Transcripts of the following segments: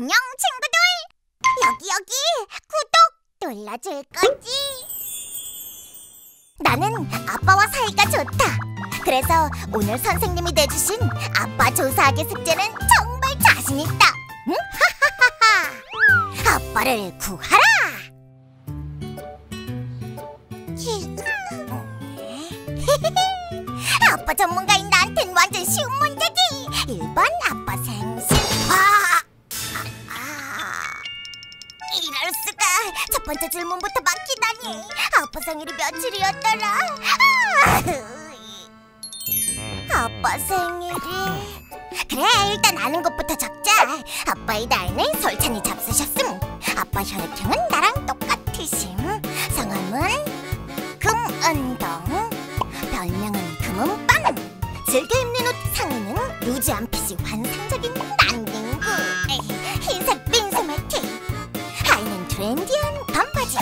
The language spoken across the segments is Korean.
안녕 친구들. 여기 여기 구독 눌러줄 거지. 나는 아빠와 사이가 좋다. 그래서 오늘 선생님이 내주신 아빠 조사하기 숙제는 정말 자신 있다. 응? 하하하하 아빠를 구하라! 아빠 전문가인 나한텐 완전 쉬운 문제지. 1번 아빠 첫 번째 질문부터 막히다니. 아빠 생일이 며칠이었더라. 아, 아빠 생일이. 그래 일단 아는 것부터 적자. 아빠의 나이는 설찬이 잡수셨음. 아빠 혈액형은 나랑 똑같으심. 성함은 금은동. 별명은 금은빵. 즐겨 입는 옷 상의는 루즈 안핏이 환상적인 트렌디한 반바지.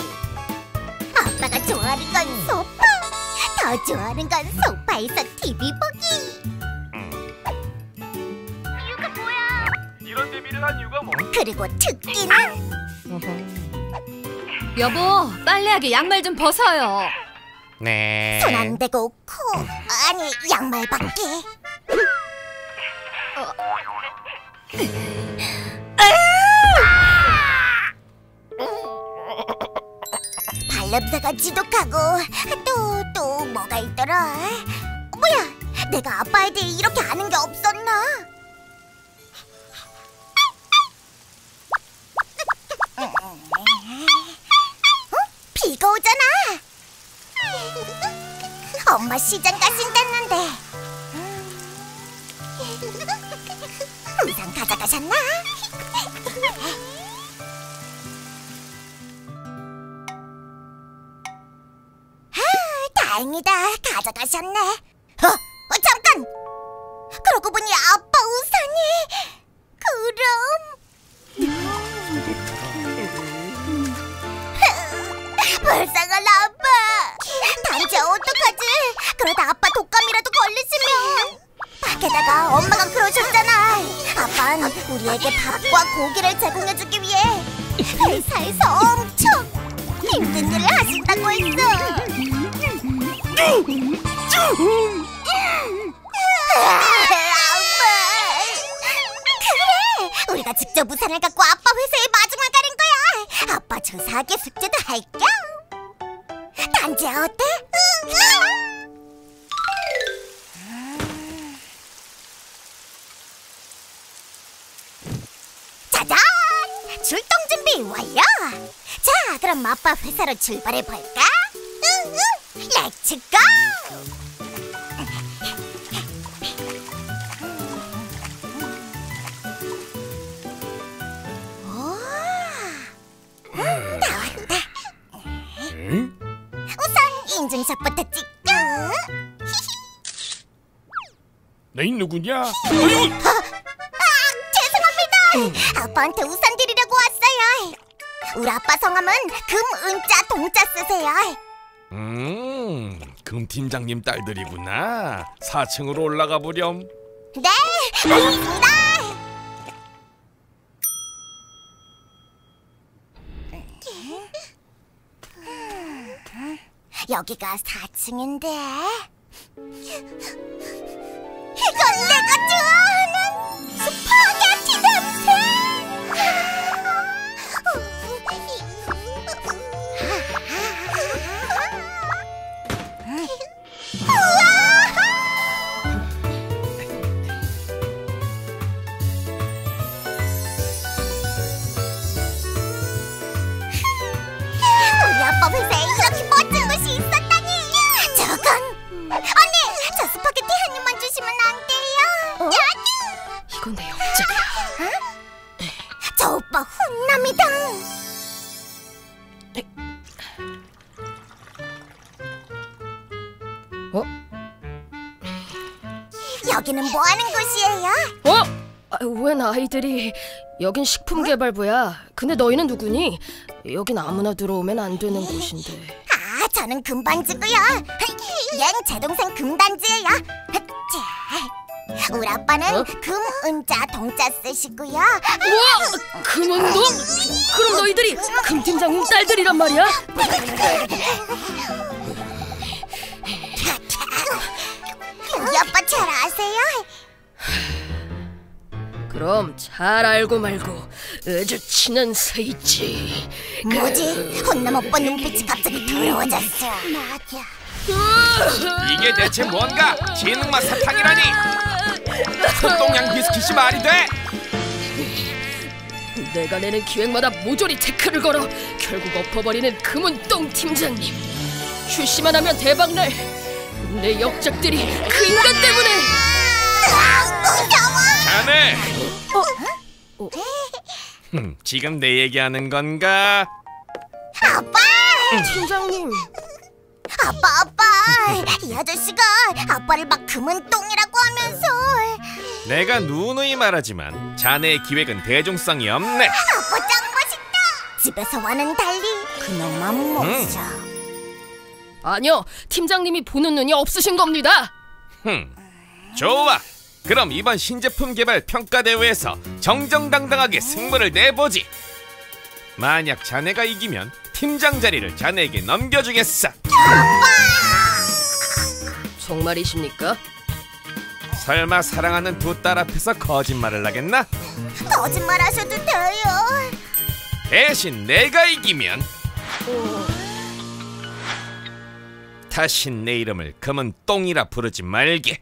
아빠가 좋아하는 건 소파. 더 좋아하는 건 소파에서 TV 보기. 이유가 뭐야? 이런 데뷔를 한 이유가 뭐? 그리고 특기는? 여보, 빨래하게 양말 좀 벗어요. 네. 손 안 대고 코 아니 양말 밖에. 발 냄새가 지독하고 또 또 뭐가 있더라 뭐야 내가 아빠에 대해 이렇게 아는 게 없었나 어? 비가 오잖아 엄마 시장 가신댔는데 우산 가져가셨나? 가져가셨네. 어, 어 잠깐! 그러고 보니 아빠 우산이 그럼. 불쌍한 아빠! 단지 어떡하지? 그러다 아빠 독감이라도 걸리시면. 게다가 엄마가 그러셨잖아. 아빠는 우리에게 밥과 고기를 제공해주기 위해 회사에서 엄청 힘든 일을 하신다고 했어 그래 우리가 직접 우산을 갖고 아빠 회사에 마중을 가는 거야 아빠 조사하기 숙제도 할겸 단지야 어때? 짜잔! 출동 준비 완료! 자, 그럼 아빠 회사로 출발해 볼까? 누구냐? 어이구! 아, 죄송합니다. 아빠한테 우산 드리려고 왔어요. 우리 아빠 성함은 금 은자 동자 쓰세요. 음, 금 팀장님 딸들이구나. 4층으로 올라가 보렴. 네, 알겠습니다. 여기가 4층인데 이건 내가 좋아하는 스파 여기는 뭐 하는 곳이에요? 어? 아, 웬 아이들이 여긴 식품 개발부야. 근데 너희는 누구니? 여긴 아무나 들어오면 안 되는 곳인데. 아, 저는 금반지고요. 얜제 동생 금단지예요. 자, 우리 아빠는 어? 금, 은자, 동자 쓰시고요. 우와! 금은동? 그럼 너희들이 금 팀장님 딸들이란 말이야? 우리 아빠 잘 아세요? 그럼 잘 알고 말고 아주 친한 사이지. 뭐지? 혼남 오빠 눈빛이 갑자기 더러워졌어. 맞아. 이게 대체 뭔가 지능맛 사탕이라니 손동양 비스킷이 말이 돼? 내가 내는 기획마다 모조리 태클을 걸어 결국 엎어버리는 금은똥 팀장님. 출시만 하면 대박날 내 역작들이 그 인간 때문에. 자네 어? 흠, 지금 내 얘기하는 건가? 아빠! 팀장님. 아빠, 아빠! 이 아저씨가 아빠를 막 금은 똥이라고 하면서 내가 누누이 말하지만 자네의 기획은 대중성이 없네 아빠 짱 멋있다! 집에서와는 달리 그놈만 못써 아니요, 팀장님이 보는 눈이 없으신 겁니다. 흠, 좋아 그럼 이번 신제품 개발 평가 대회에서 정정당당하게 승부를 내보지 만약 자네가 이기면 팀장 자리를 자네에게 넘겨주겠어 정말이십니까? 설마 사랑하는 두 딸 앞에서 거짓말을 하겠나? 거짓말 하셔도 돼요 대신 내가 이기면 다시 내 이름을 금은 똥이라 부르지 말게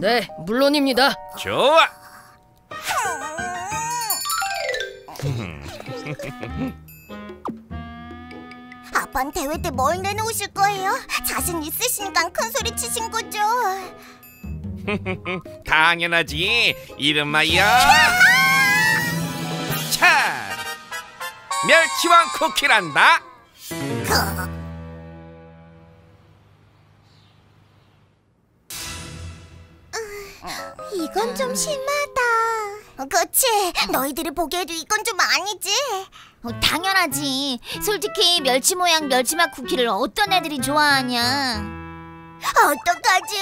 네, 물론입니다. 좋아 아빠는 대회 때 뭘 내놓으실 거예요? 자신 있으시니까 큰 소리 치신 거죠? 당연하지 이름하여 차 멸치왕 쿠키란다 이건 좀 심하다. 그치? 너희들이 보기에도 이건 좀 아니지? 어, 당연하지. 솔직히 멸치 모양 멸치맛 쿠키를 어떤 애들이 좋아하냐? 어떡하지?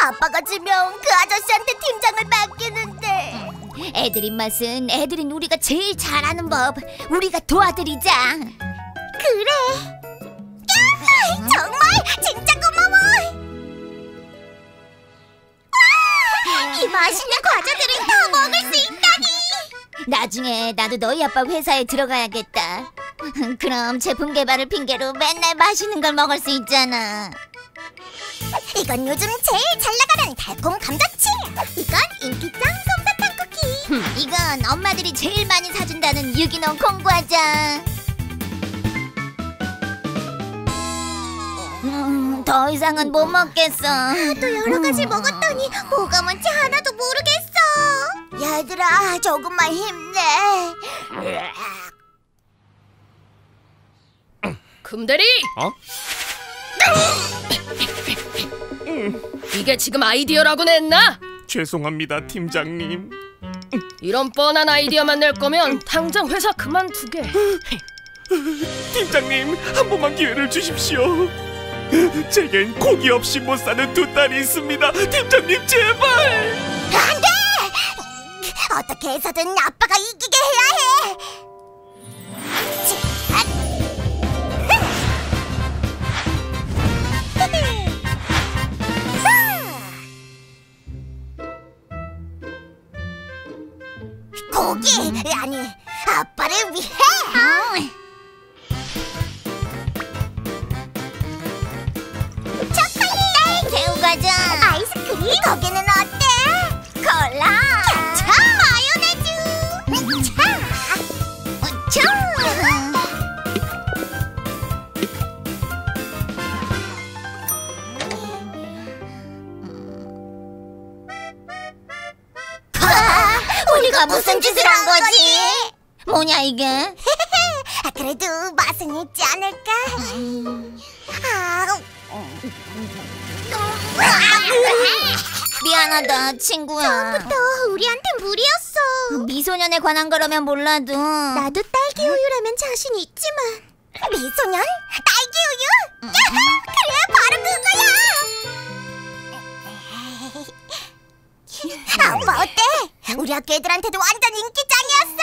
아빠가 지면 그 아저씨한테 팀장을 맡기는데. 애들 입맛은 애들인 우리가 제일 잘하는 법. 우리가 도와드리자. 그래. 이 맛있는 과자들을 다 먹을 수 있다니. 나중에 나도 너희 아빠 회사에 들어가야겠다. 그럼 제품 개발을 핑계로 맨날 맛있는 걸 먹을 수 있잖아. 이건 요즘 제일 잘 나가는 달콤 감자칩. 이건 인기 짱 솜사탕 쿠키. 이건 엄마들이 제일 많이 사준다는 유기농 콩과자. 음, 더 이상은 못 먹겠어. 또 여러 가지 먹었더니 뭐가 뭔지 하나도 모르겠어. 얘들아, 조금만 힘내. 금대리, 어? 이게 지금 아이디어라고 냈나? 죄송합니다 팀장님 이런 뻔한 아이디어만 낼 거면 당장 회사 그만두게. 팀장님 한 번만 기회를 주십시오 제겐 고기 없이 못 사는 두 딸이 있습니다. 팀장님 제발! 어떻게 해서든 아빠가 이기게 해야 해. 치, 앗. 고기! 아니 아빠를 위해 새우과자. 아이스크림 거기는 어때? 콜라 차 마요네즈 차 참. 아, 우리가 무슨 짓을 한 거지? 뭐냐 이게? 미안하다 친구야. 너 우리한테 무리였어. 미소년에 관한 거라면 몰라도 나도 딸기 우유라면 자신 있지만 미소년? 딸기 우유? 그래 바로 그거야. 아빠 어때? 우리 학교 애들한테도 완전 인기짱이었어.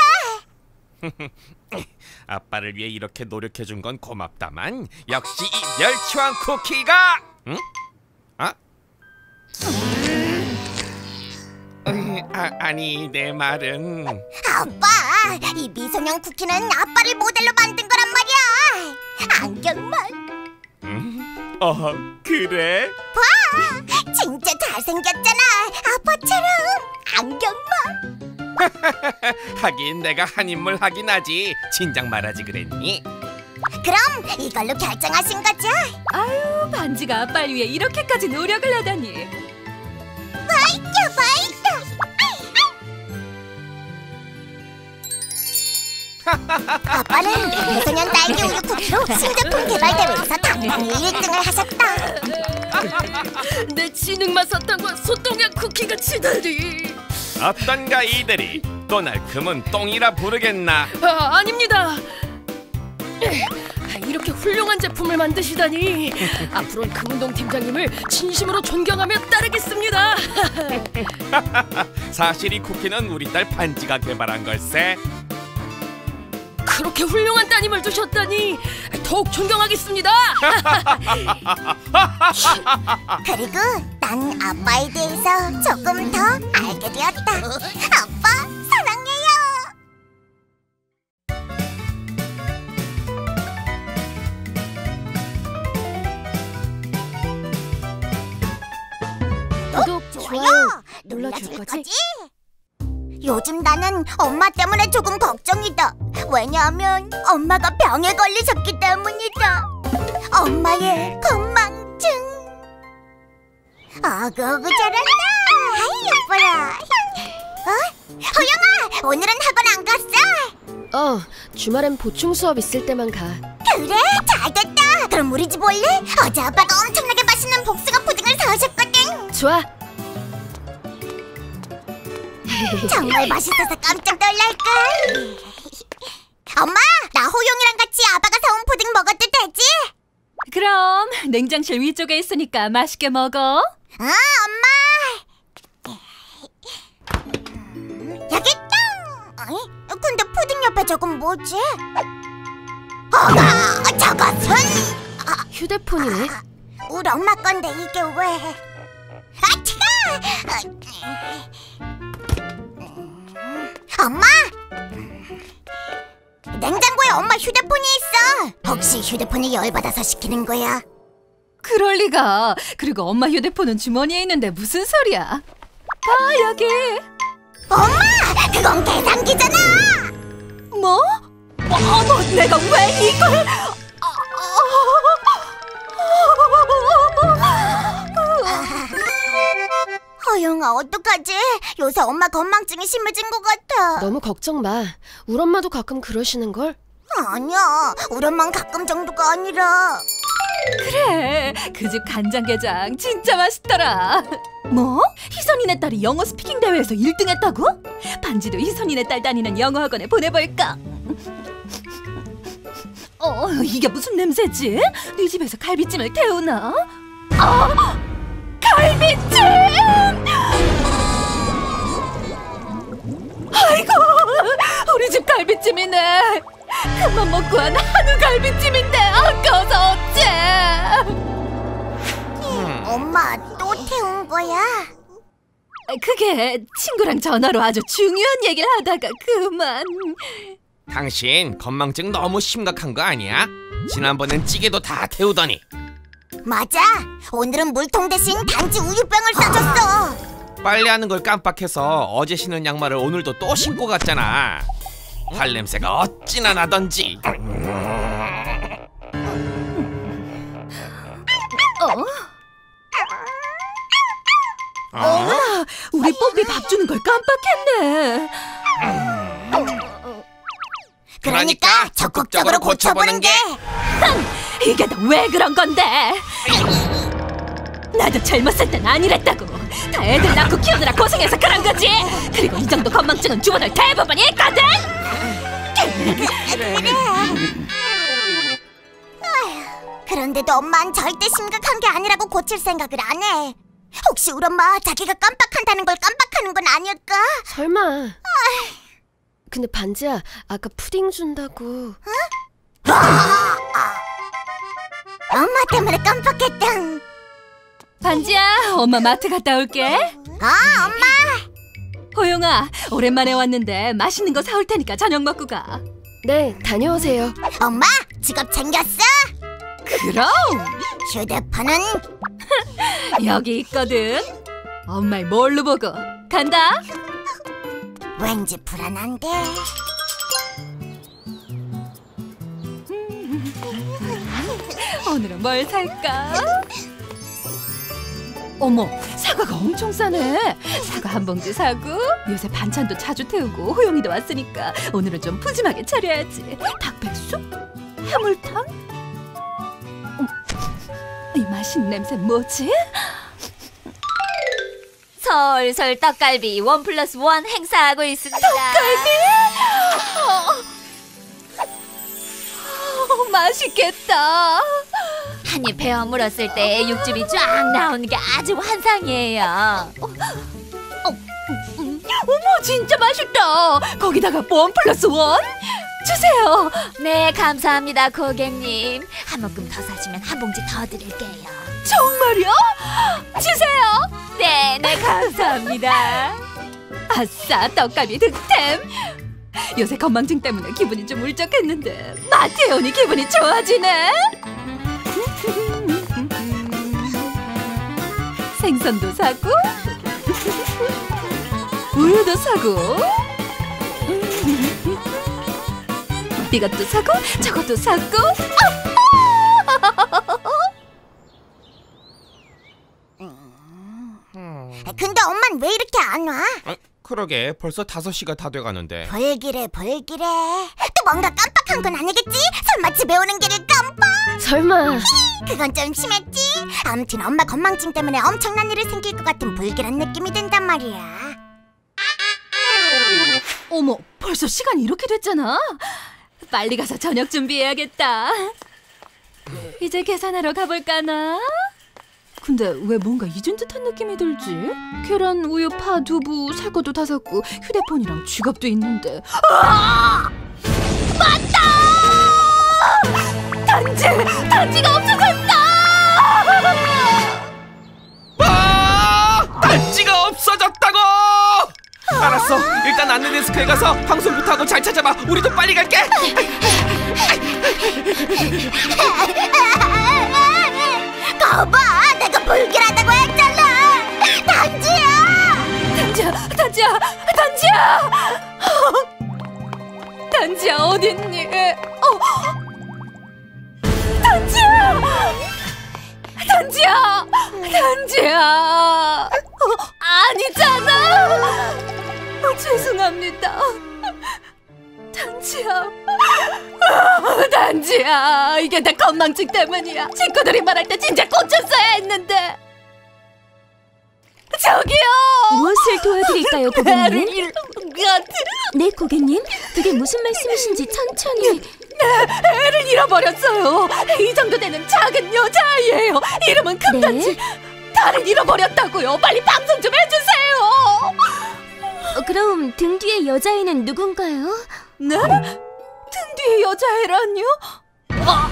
아빠를 위해 이렇게 노력해 준 건 고맙다만 역시 이 멸치왕 쿠키가 응? 아? 음, 아 아니 내 말은 아빠, 이 미소년 쿠키는 아빠를 모델로 만든 거란 말이야. 안경만 어 그래? 봐, 진짜 잘생겼잖아. 아빠처럼 안경만. 하긴 내가 한 인물 하긴 하지 진작 말하지 그랬니? 그럼 이걸로 결정하신 거죠? 아유, 반지가 아빠를 위해 이렇게까지 노력을 하다니. 아빠는 미소년 딸기 우유 쿠키로 신제품 개발 대회에서 당연히 1등을 하셨다. 내 지능만 사탕과 소똥양 쿠키가 치다니. 어떤가 이들이 또 날 금은 똥이라 부르겠나 아, 아닙니다. 아, 이렇게 훌륭한 제품을 만드시다니 앞으로는 금운동 팀장님을 진심으로 존경하며 따르겠습니다. 사실 이 쿠키는 우리 딸 반지가 개발한 걸세 그렇게 훌륭한 따님을 두셨다니 더욱 존경하겠습니다. 그리고 난 아빠에 대해서 조금 더 알게 되었다. 좋아요 눌러줄 거지? 요즘 나는 엄마 때문에 조금 걱정이다. 왜냐하면 엄마가 병에 걸리셨기 때문이다. 엄마의 건망증. 아구구 잘한다. 아이 예뻐라. 어? 호영아, 오늘은 학원 안 갔어? 어, 주말엔 보충 수업 있을 때만 가. 그래, 잘됐다. 그럼 우리 집 올래? 어제 아빠가 엄청나게 맛있는 복숭아 푸딩을 사오셨거든. 좋아. 정말 맛있어서 깜짝 놀랄걸. 엄마, 나 호용이랑 같이 아빠가 사온 푸딩 먹어도 되지? 그럼 냉장실 위쪽에 있으니까 맛있게 먹어. 아, 엄마. 여기 있다. 어이? 근데 푸딩 옆에 저건 뭐지? 어가, 저것은 휴대폰이네. 우리 엄마 건데 이게 왜? 아, 티가! 엄마! 냉장고에 엄마 휴대폰이 있어. 혹시 휴대폰이 열받아서 시키는 거야? 그럴 리가. 그리고 엄마 휴대폰은 주머니에 있는데 무슨 소리야? 봐 여기. 엄마! 그건 계산기잖아! 뭐? 어머, 내가 왜 이걸? 허영아, 어떡하지? 요새 엄마 건망증이 심해진 것 같아. 너무 걱정 마. 우리 엄마도 가끔 그러시는 걸. 아니야, 우리 엄만 가끔 정도가 아니라. 그래, 그 집 간장게장 진짜 맛있더라. 뭐? 희선이네 딸이 영어 스피킹 대회에서 1등 했다고? 반지도 희선이네 딸 다니는 영어 학원에 보내볼까? 어, 이게 무슨 냄새지? 네 집에서 갈비찜을 태우나? 아, 갈비찜! 아이고, 우리 집 갈비찜이네. 그만 먹고 한 한우 갈비찜인데 아까워서 어째? 엄마 또 태운 거야? 그게 친구랑 전화로 아주 중요한 얘기를 하다가 그만. 당신 건망증 너무 심각한 거 아니야? 지난번엔 찌개도 다 태우더니 맞아. 오늘은 물통 대신 단지 우유병을 싸줬어. 빨래 하는 걸 깜빡해서 어제 신은 양말을 오늘도 또 신고 갔잖아 발냄새가 어찌나 나던지 어? 어머나, 우리 뽀삐 밥 주는 걸 깜빡했네. 그러니까 적극적으로 고쳐보는 게. 이게 다 왜 그런 건데? 나도 젊었을 땐 아니랬다고. 다 애들 낳고 키우느라 고생해서 그런 거지. 그리고 이 정도 건망증은 주부들 대부분이 있거든. 그런데도 엄만 절대 심각한 게 아니라고 고칠 생각을 안 해. 혹시 우리 엄마 자기가 깜빡한다는 걸 깜빡하는 건 아닐까? 설마. 근데 반지야, 아까 푸딩 준다고. 엄마 때문에 깜빡했다. 반지야, 엄마 마트 갔다 올게. 아, 엄마. 호영아, 오랜만에 왔는데 맛있는 거 사올 테니까 저녁 먹고 가. 네, 다녀오세요. 엄마, 직업 챙겼어? 그럼 휴대폰은 여기 있거든. 엄마의 뭘로 보고 간다. 왠지 불안한데. 오늘은 뭘 살까? 어머, 사과가 엄청 싸네. 사과 한 봉지 사고 요새 반찬도 자주 태우고 호영이도 왔으니까 오늘은 좀 푸짐하게 차려야지. 닭백숙? 해물탕? 음, 이 맛있는 냄새 뭐지? 설설 떡갈비 원 플러스 원 행사하고 있습니다. 어, 맛있겠다. 한입 베어 물었을 때 육즙이 쫙 나오는 게 아주 환상이에요. 어, 어머, 진짜 맛있다. 거기다가 원 플러스 원? 주세요. 네, 감사합니다, 고객님. 한 모금 더 사시면 한 봉지 더 드릴게요. 정말요? 주세요. 네, 네, 감사합니다. 아싸 떡갈비 득템 요새 건망증 때문에 기분이 좀 울적했는데 오니 기분이 좋아지네 생선도 사고 우유도 사고 이것도 사고 저것도 사고 근 안 와? 아, 그러게 벌써 5시가 다 돼가는데 불길해, 불길해. 또 뭔가 깜빡한 건 아니겠지? 설마 집에 오는 길을 깜빡? 설마. 그건 좀 심했지? 아무튼 엄마 건망증 때문에 엄청난 일이 생길 것 같은 불길한 느낌이 든단 말이야. 어머 벌써 시간이 이렇게 됐잖아 빨리 가서 저녁 준비해야겠다 이제 계산하러 가볼까나? 근데 왜 뭔가 잊은 듯한 느낌이 들지? 계란, 우유, 파, 두부 살 것도 다 샀고 휴대폰이랑 지갑도 있는데 아! 맞다! 단지! 단지가 없어졌다! 아! 단지가 없어졌다고! 알았어 일단 안내데스크에 가서 방송부터 하고 잘 찾아봐 우리도 빨리 갈게 거봐, 내가 불길하다고 했잖아. 단지야. 단지야, 단지야, 단지야! 단지야 어딨니? 어, 단지야, 단지야, 단지야. 어, 아니잖아. 어, 죄송합니다. 단지야, 어, 단지야, 이게 다 건망증 때문이야. 친구들이 말할 때 진짜 꽂혔어야 했는데. 저기요. 무엇을 도와드릴까요, 고객님? 것 같은 네, 고객님. 그게 무슨 말씀이신지 천천히. 애를 잃어버렸어요. 이 정도 되는 작은 여자아이예요. 이름은 금단지. 딸을 잃어버렸다고요. 빨리 방송 좀 해주세요. 어, 그럼 등 뒤에 여자애는 누군가요? 네? 등 뒤에 여자애라뇨? 아!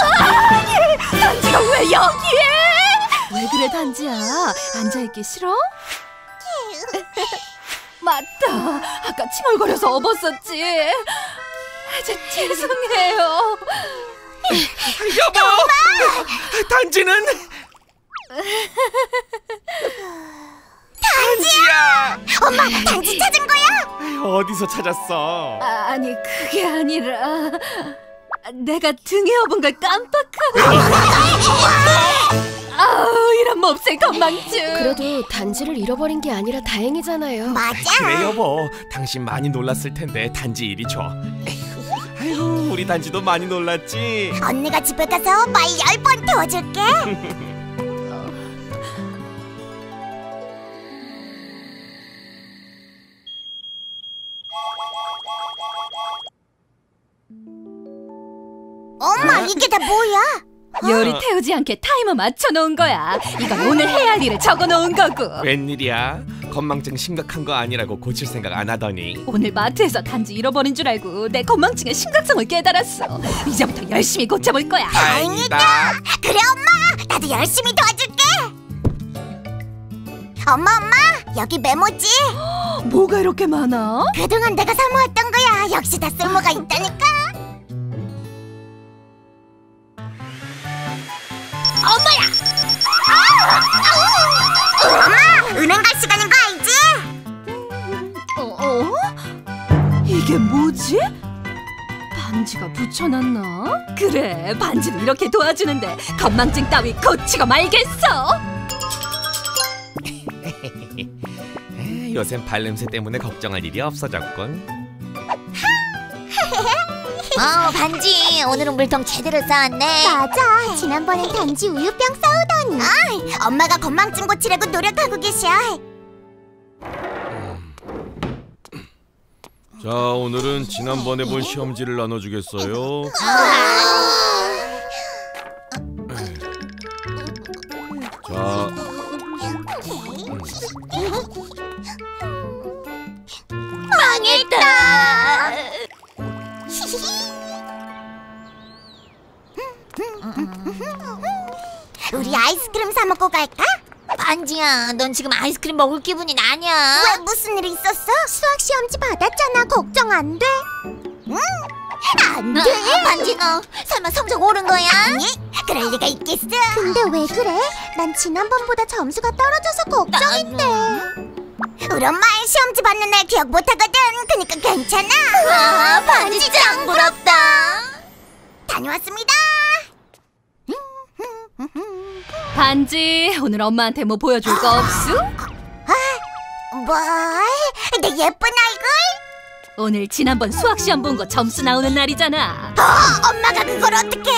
아니, 단지가 왜 여기에? 왜 그래, 단지야? 앉아있기 싫어? 맞다. 아까 칭얼거려서 업었었지. 제, 죄송해요. 여보 단지는 단지야 엄마, 단지 찾은 거야? 어디서 찾았어 아, 아니 그게 아니라 내가 등에 업은 걸 깜빡하고 아우 이런 몹쓸 건망증 그래도 단지를 잃어버린 게 아니라 다행이잖아요. 맞아. 그래 여보 당신 많이 놀랐을 텐데 단지 이리 줘 아이고 우리 단지도 많이 놀랐지 언니가 집에 가서 말 열 번 태워줄게. 엄마, 이게 다 뭐야? 요리 태우지 않게 타이머 맞춰 놓은 거야. 이건 오늘 해야 할 일을 적어 놓은 거고. 웬일이야? 건망증 심각한 거 아니라고 고칠 생각 안 하더니 오늘 마트에서 단지 잃어버린 줄 알고 내 건망증의 심각성을 깨달았어. 이제부터 열심히 고쳐볼 거야. 다행이다. 그래 엄마 나도 열심히 도와줄게 엄마 엄마 여기 메모지 뭐가 이렇게 많아? 그동안 내가 사모했던 거야 역시 다 쓸모가 있다니까 뭐지? 반지가 붙여놨나? 그래, 반지도 이렇게 도와주는데 건망증 따위 고치고 말겠어. 요샌 발냄새 때문에 걱정할 일이 없어졌군. 어 반지 오늘은 물통 제대로 쌓았네 맞아 지난번에 단지 우유병 싸우더니 아, 엄마가 건망증 고치려고 노력하고 계셔 자, 오늘은 지난번에 본 시험지를 나눠주겠어요. 자, 망했다 우리 아이스크림 사 먹고 갈까? 반지야 넌 지금 아이스크림 먹을 기분이 나냐 왜 무슨 일이 있었어? 수학 시험지 받았잖아. 걱정 안 돼. 응? 안 어, 돼. 어, 반지 너 설마 성적 오른 거야? 아니, 그럴 리가 있겠어. 근데 왜 그래? 난 지난번보다 점수가 떨어져서 걱정인데. 우리 엄마의 시험지 받는 날 기억 못 하거든. 그니까 괜찮아. 아 반지 짱 부럽다 다녀왔습니다. 반지, 오늘 엄마한테 뭐 보여줄 거 없어? 뭘? 내 예쁜 얼굴? 오늘 지난번 수학 시험 본 거 점수 나오는 날이잖아. 어, 엄마가 그걸 어떻게?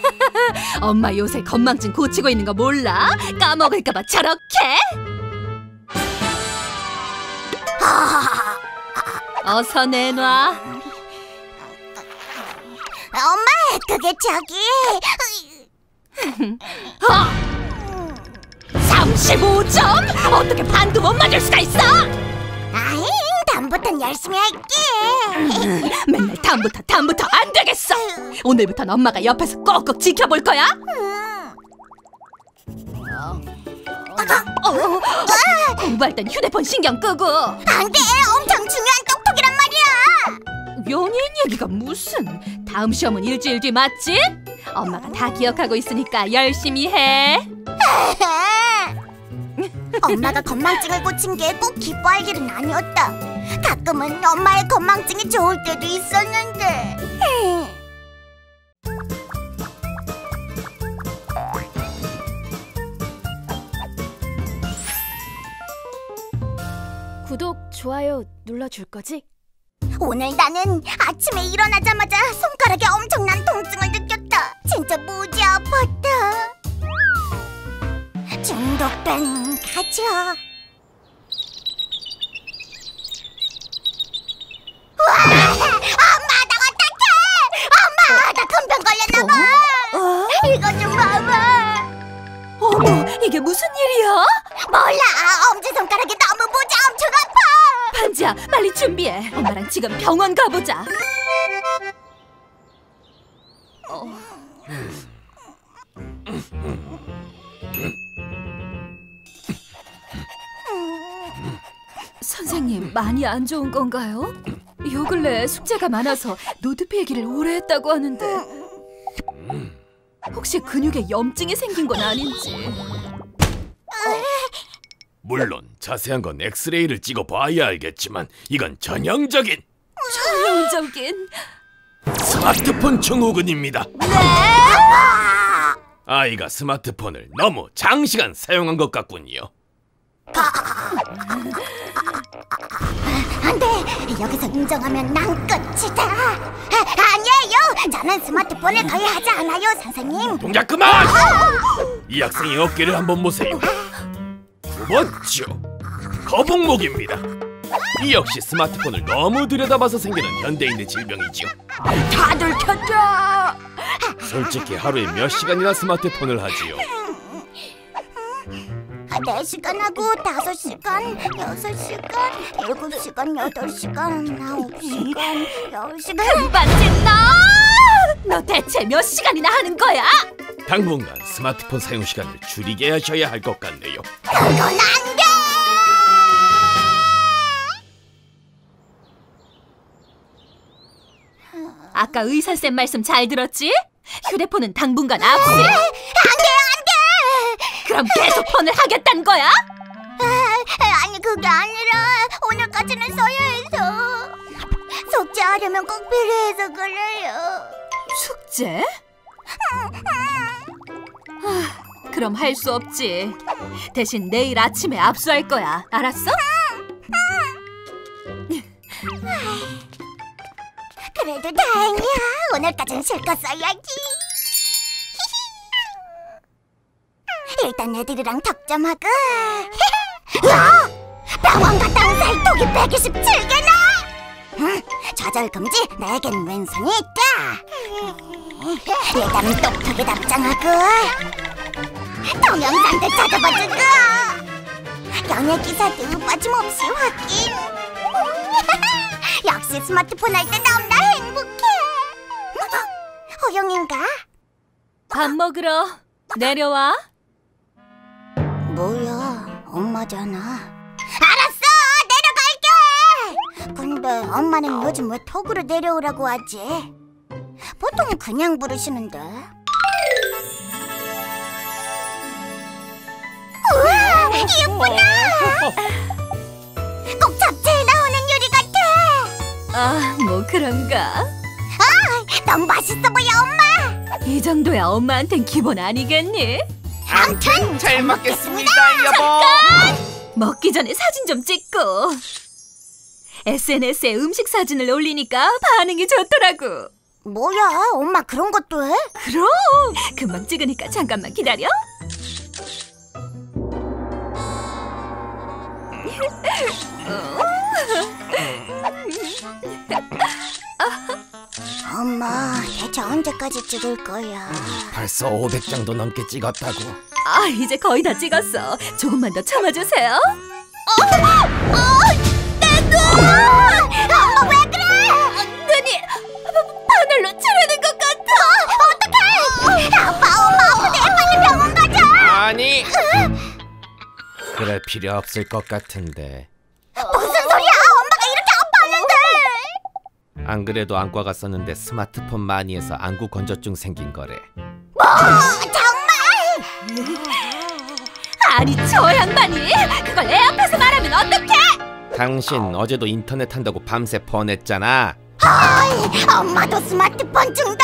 엄마 요새 건망증 고치고 있는 거 몰라? 까먹을까봐 저렇게? 어서 내놔. 엄마, 그게 저기. 35점? 어떻게 반도 못 맞을 수가 있어? 아잉, 다음부턴 열심히 할게. 맨날 다음부터 다음부터 안 되겠어. 오늘부턴 엄마가 옆에서 꼭꼭 지켜볼 거야. 어, 공부할 땐 휴대폰 신경 끄고 안 돼, 엄청 중요한 똑똑이란 말이야. 연예인 얘기가 무슨 다음 시험은 일주일 뒤 맞지? 엄마가 다 기억하고 있으니까 열심히 해. 엄마가 건망증을 고친 게 꼭 기뻐할 일은 아니었다. 가끔은 엄마의 건망증이 좋을 때도 있었는데. 구독, 좋아요 눌러줄 거지? 오늘 나는 아침에 일어나자마자 손가락에 엄청난 통증을 느꼈다. 진짜 무지 아팠다. 중독된 가족. 와! 엄마 나 어떡해! 엄마 나 금병 걸렸나 봐. 이거 좀 봐봐. 어머, 이게 무슨 일이야? 몰라 엄지 손가락이 너무 무지 엄청 아파. 반지야, 빨리 준비해. 엄마랑 지금 병원 가보자. 선생님, 많이 안 좋은 건가요? 요 근래 숙제가 많아서 노트 필기를 오래 했다고 하는데 혹시 근육에 염증이 생긴 건 아닌지 물론 자세한 건 엑스레이를 찍어 봐야 알겠지만 이건 전형적인 전형적인 스마트폰 증후군입니다. 아이가 스마트폰을 너무 장시간 사용한 것 같군요. 안 돼! 여기서 인정하면 난 끝이다! 아, 아니에요! 저는 스마트폰을 거의 하지 않아요, 선생님! 동작 그만! 이 학생의 어깨를 한번 보세요. 멋죠. 거북목입니다. 이 역시 스마트폰을 너무 들여다봐서 생기는 현대인의 질병이지요. 다들 켰다 솔직히 하루에 몇 시간이나 스마트폰을 하지요? 아, 네 시간하고 다섯 시간, 여섯 시간, 일곱 시간, 여덟 시간, 아홉 시간, 열 시간. 반진 너! 너 대체 몇 시간이나 하는 거야? 당분간 스마트폰 사용 시간을 줄이게 하셔야 할 것 같네요. 그건 안 돼! 아까 의사쌤 말씀 잘 들었지? 휴대폰은 당분간 압수. 안 돼, 안 돼! 그럼 계속 폰을 하겠다는 거야? 아, 아니 그게 아니라 오늘까지는 써야 해서 숙제하려면 꼭 필요해서 그래요. 숙제? 하, 그럼 할 수 없지. 대신 내일 아침에 압수할 거야. 알았어? 그래도 다행이야. 오늘까진 실컷 써야지. 일단 애들이랑 덕점하고. 와! 병원 갔다 온 사이 독이 127개나! 응, 좌절 금지, 내겐 왼손이 있다. 일단 똑똑히 답장하고. 동영상도 찾아봐주고. 연예 기사도 빠짐없이 확인. 역시 스마트폰 할때 너무나 행복해. 호영인가? 밥 먹으러 내려와. 뭐야, 엄마잖아. 알았어, 내려갈게. 근데 엄마는 요즘 왜 톡으로 내려오라고 하지? 보통 그냥 부르시는데. 우와, 예쁘다. 꼭 잡채에 나오는 요리 같아. 아, 뭐 그런가? 너무 맛있어 보여, 엄마. 이 정도야 엄마한텐 기본 아니겠니? 암튼 잘 먹겠습니다, 여보. 먹기 전에 사진 좀 찍고. SNS에 음식 사진을 올리니까 반응이 좋더라고. 뭐야, 엄마 그런 것도 해? 그럼 금방 찍으니까 잠깐만 기다려. 엄마, 대체 언제까지 찍을 거야? 벌써 500장도 넘게 찍었다고. 아 이제 거의 다 찍었어. 조금만 더 참아주세요. 엄마 왜 그래? 눈이 바늘로 찌르는 것 같아. 어떡해? 아빠, 엄마 아프대. 빨리 병원 가자. 아니. 그럴 필요 없을 것 같은데. 안 그래도 안과 갔었는데 스마트폰 많이 해서 안구 건조증 생긴 거래. 뭐? 정말? 아니 저 양반이 그걸 애 앞에서 말하면 어떡해? 당신 어제도 인터넷 한다고 밤새 폰했잖아. 어이, 엄마도 스마트폰 중독?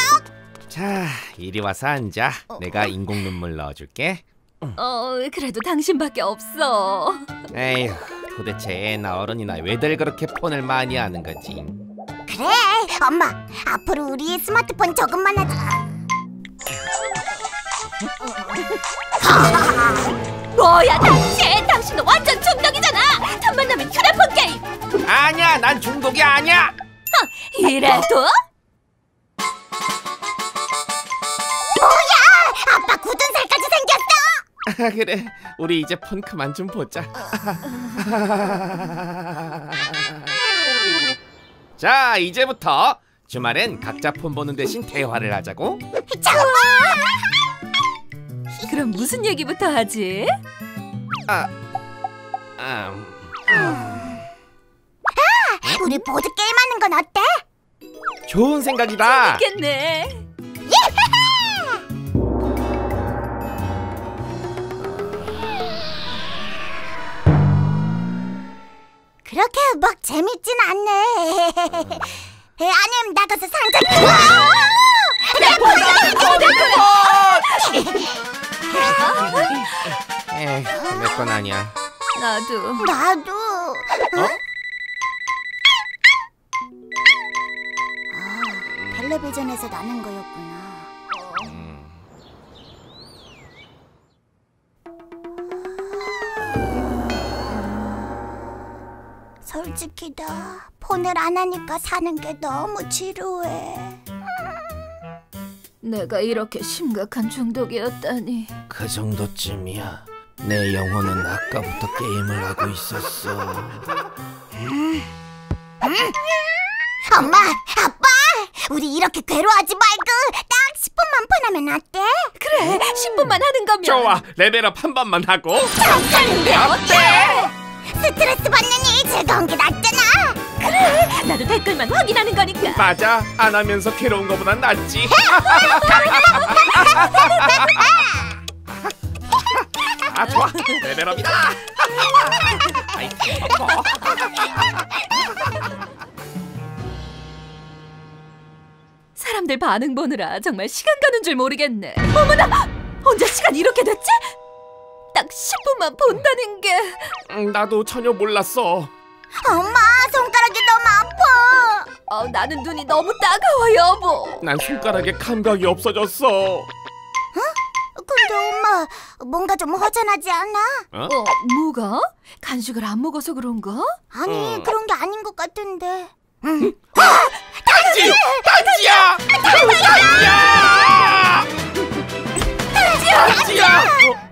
자, 이리 와서 앉아. 내가 인공 눈물 넣어줄게. 어 그래도 당신밖에 없어. 에휴, 도대체 애나 어른이나 왜들 그렇게 폰을 많이 하는 거지? 그래, 엄마. 앞으로 우리 스마트폰 조금만 하자. 뭐야 당신? 당신도 완전 중독이잖아. 틈만 나면 휴대폰 게임. 아니야, 난 중독이 아니야. 이래도? 아빠 굳은 살까지 생겼어. 아, 그래, 우리 이제 폰 그만 좀 보자. 자, 이제부터 주말엔 각자 폰 보는 대신 대화를 하자고. 그럼 무슨 얘기부터 하지? 아, 음, 우리 보드 게임 하는 건 어때? 좋은 생각이다. 겠네. 그렇게 막 재밌진 않네. 에, 아님 나가서 상자. 내 에이, 내건 아니야. 나도. 나도. 어? 아, 텔레비전에서 나는 거였구나. 솔직히다. 폰을 안 하니까 사는 게 너무 지루해. 내가 이렇게 심각한 중독이었다니. 그 정도쯤이야. 내 영혼은 아까부터 게임을 하고 있었어. 엄마, 아빠, 우리 이렇게 괴로워하지 말고 딱 10분만 보내면 어때? 그래, 10분만 하는 거면. 좋아, 레벨업 한 번만 하고. 어때? 스트레스 이 즐거운 게 낫잖아. 나도 댓글만 확인하는 거니까. 맞아, 안 하면서 괴로운 거보단 낫지. 아 좋아, 레벨업이다. 아이템 뭐. 사람들 반응 보느라 정말 시간 가는 줄 모르겠네. 어머나! 언제 시간 이렇게 됐지? 딱 10분만 본다는 게. 음, 나도 전혀 몰랐어. 엄마, 손가락이 너무 아파. 어, 나는 눈이 너무 따가워, 여보. 난 손가락에 감각이 없어졌어. 근데 엄마, 뭔가 좀 허전하지 않아? 어? 어, 뭐가? 간식을 안 먹어서 그런가? 아니, 어. 그런 게 아닌 것 같은데. 단지! 단지야! 단지야! 단지야! 어,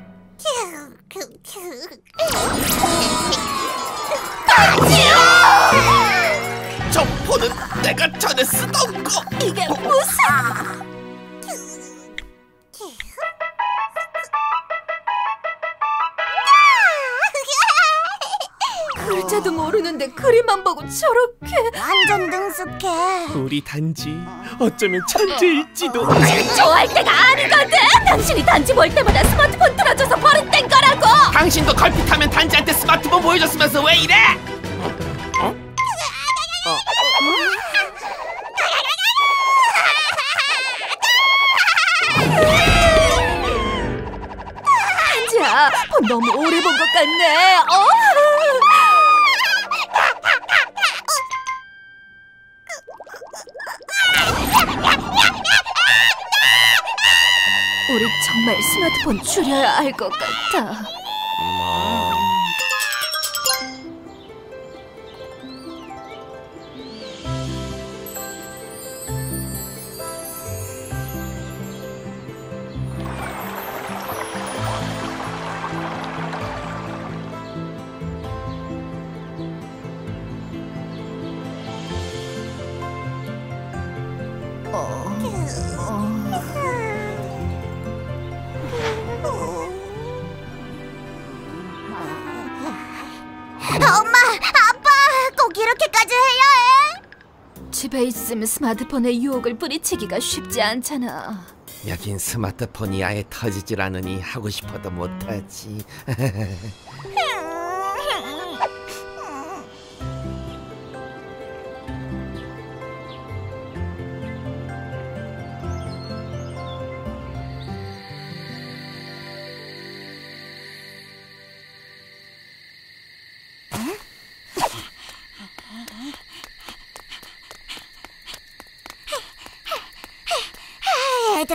저 폰은 내가 전에 쓰던 거. 이게 무슨? 글자도 모르는데 그림만 보고 저렇게. 완전 능숙해. 우리 단지 어쩌면 천재일지도. 좋아할 때가 아니거든. 당신이 단지 볼 때마다 스마트폰 틀어줘서 버릇된 거라고. 당신도 걸핏하면 단지한테 스마트폰 보여줬으면서 왜 이래? 단지야, 너무 오래 본 것 같네. 어? 스마트폰 줄여야 할 것 같아. 있으면 스마트폰의 유혹을 뿌리치기가 쉽지 않잖아. 여긴 스마트폰이 아예 터지질 않으니 하고 싶어도 못하지.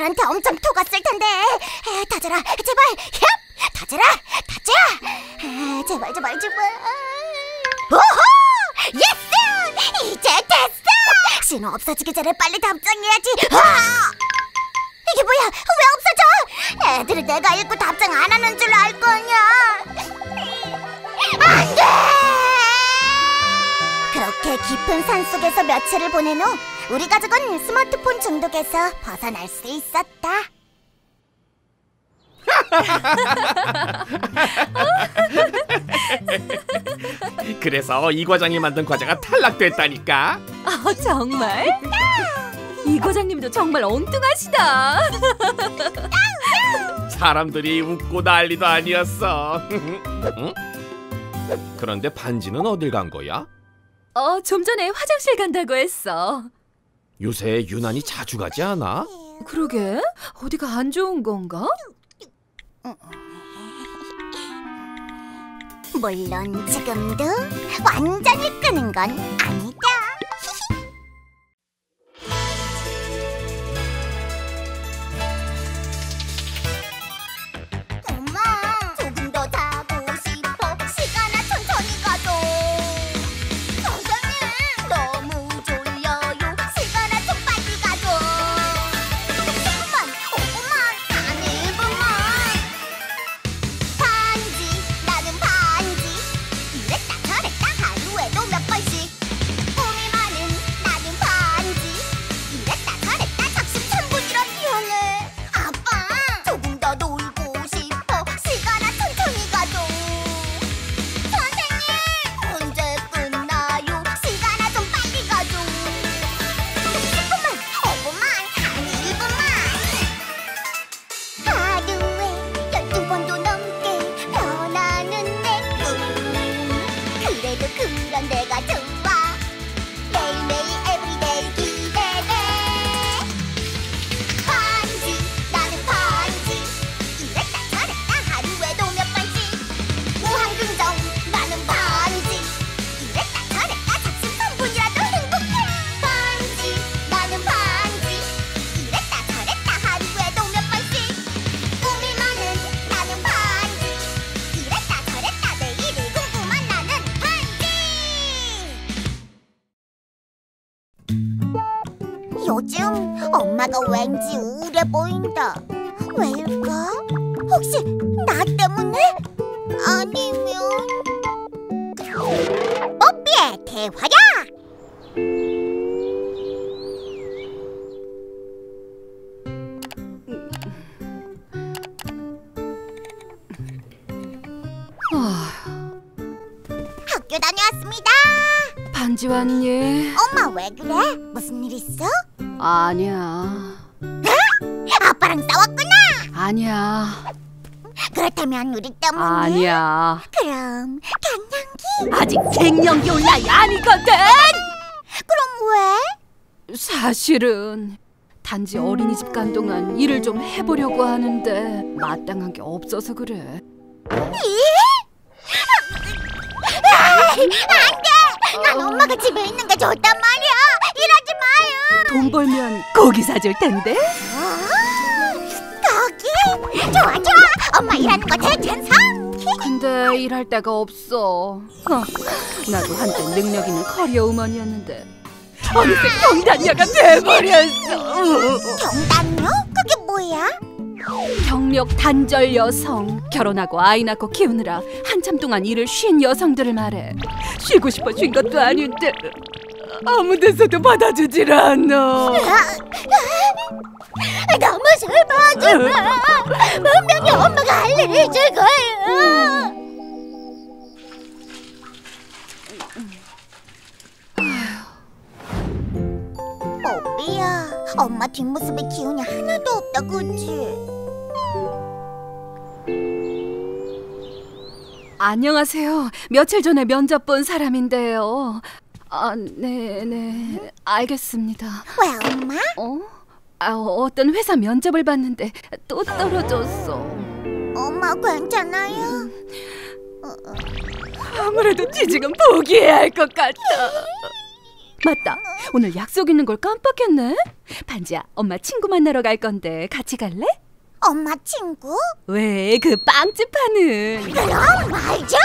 애들한테 엄청 톡 왔을 텐데. 에, 터져라, 제발. 얍! 터져라, 터져. 아, 제발, 제발, 제발. 오호! Yes! 이제 됐어! 신호 없어지기 전에 빨리 답장해야지. 아! 이게 뭐야? 왜 없어져? 애들이 내가 읽고 답장 안 하는 줄 알 거 아냐? 깊은 산 속에서 며칠을 보낸 후 우리 가족은 스마트폰 중독에서 벗어날 수 있었다. 그래서 이 과장이 만든 과자가 탈락됐다니까. 아, 정말? 이 과장님도 정말 엉뚱하시다. 사람들이 웃고 난리도 아니었어. 응? 그런데 반지는 어딜 간 거야? 어, 좀 전에 화장실 간다고 했어. 요새 유난히 자주 가지 않아? 그러게? 어디가 안 좋은 건가? 물론 지금도 완전히 끄는 건 아니다. 우울 아니야. 그럼 갱년기? 아직 갱년기 올 나이 아니거든. 그럼 왜? 사실은 단지 어린이집 간 동안 일을 좀 해보려고 하는데 마땅한 게 없어서 그래. 난 엄마가 집에 있는 게 좋단 말이야. 일하지 마요. 돈 벌면 고기 사줄 텐데. 아, 거기 좋아 좋아. 엄마 일하는 거 대찬성. 근데 일할 데가 없어. 어, 나도 한때 능력 있는 커리어 우먼이었는데 어느새 경단녀가 돼버렸어. 경단요? 그게 뭐야? 경력 단절 여성 결혼하고 아이 낳고 키우느라 한참 동안 일을 쉰 여성들을 말해 쉬고 싶어 쉰 것도 아닌데 아무 데서도 받아주질 않아 너무 슬퍼하지 마. 분명히 엄마가 할 일을 해줄 거예요. 뽀삐야, 엄마 뒷모습에 기운이 하나도 없다, 그치? 안녕하세요 며칠 전에 면접 본 사람인데요 아 네네 알겠습니다 왜 엄마? 어? 아, 어떤 회사 면접을 봤는데 또 떨어졌어 엄마 괜찮아요? 아무래도 지지금 포기해야 할 것 같아. 맞다. 오늘 약속 있는 걸 깜빡했네. 반지야, 엄마 친구 만나러 갈 건데 같이 갈래? 엄마 친구? 왜 그 빵집 하는? 그럼 말자.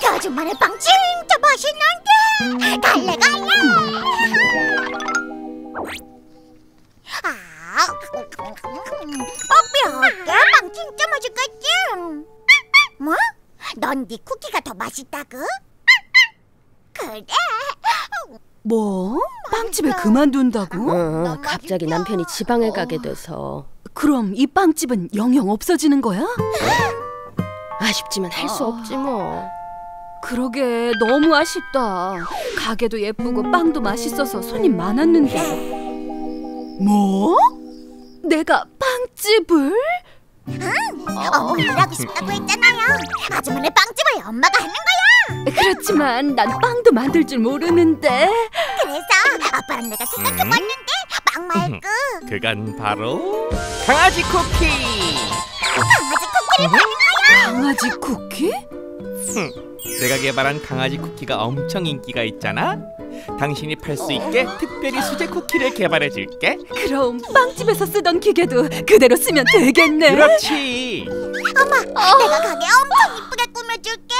그 아줌마네 빵 진짜 맛있는데. 갈래 갈래. 아, 뽀삐 어때? 빵 진짜 맛있겠지? 뭐? 넌 네 쿠키가 더 맛있다고? 그래. 뭐? 빵집에 그만둔다고? 어, 갑자기 남편이 지방에 가게 돼서 그럼 이 빵집은 영영 없어지는 거야? 아쉽지만 할 수 없지 뭐. 그러게 너무 아쉽다. 가게도 예쁘고 빵도 맛있어서 손님 많았는데. 뭐? 내가 빵집을? 엄마 일하고 싶다고 했잖아요. 아줌마네 빵집을 엄마가 하는 거야. 그렇지만 난 빵도 만들 줄 모르는데. 그래서 아빠랑 내가 생각해봤는데 빵 말고 그건 바로 강아지 쿠키. 강아지 쿠키를 파는 거야. 강아지 쿠키? 내가 개발한 강아지 쿠키가 엄청 인기가 있잖아. 당신이 팔 수 있게 특별히 수제 쿠키를 개발해 줄게. 그럼 빵집에서 쓰던 기계도 그대로 쓰면 되겠네. 그렇지. 내가 가게 엄청 이쁘게 꾸며줄게.